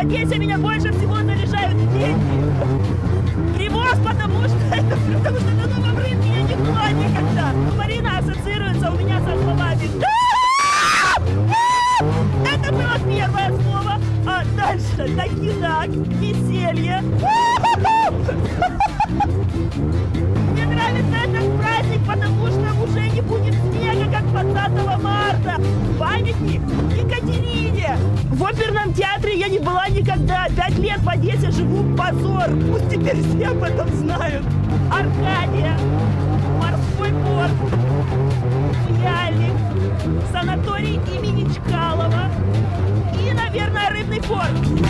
Одессе меня больше всего заряжают деньги. Привоз, потому что потому что на новом рынке я не была никогда. Марина ассоциируется у меня со словами! Это было первое слово, а дальше накидак, веселье. Мне нравится этот праздник, потому что уже не будет снега, как 20 марта. Памятник Екатерине. В оперном театре я не была никогда. Пять лет в Одессе живу позор. Пусть теперь все об этом знают. Аркадия, морской порт, Ялик, санаторий имени Чкалова и, наверное, рыбный порт.